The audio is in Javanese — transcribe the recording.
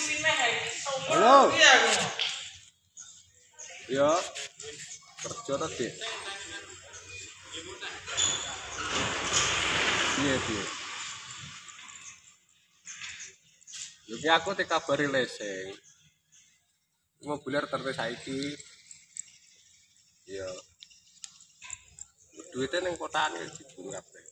Halo. Ya. Kerja tadi. Piye, iya. Jadi aku tak kabari leseng. Mobiler terus saiki. Iya. Duitnya neng kotaan iki kabeh.